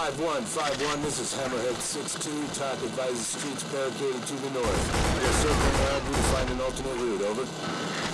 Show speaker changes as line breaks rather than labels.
5-1, 5-1, this is Hammerhead 6-2. TOC advises streets barricaded to the north. We are circling around to find an alternate route, over.